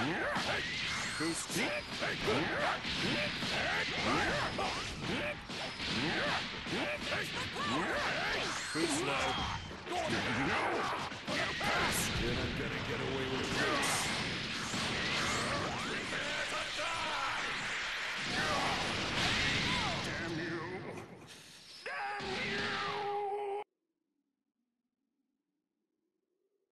Too slow. No! Pass! You're not gonna get away.